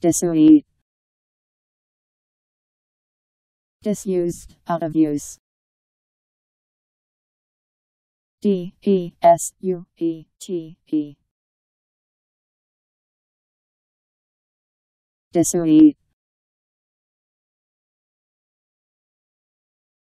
Desuete. Disused, out of use. D E S U E T E. Desuete.